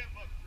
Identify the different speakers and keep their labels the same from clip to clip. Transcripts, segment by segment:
Speaker 1: got both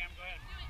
Speaker 2: Cam.
Speaker 1: Go ahead.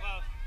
Speaker 1: Well,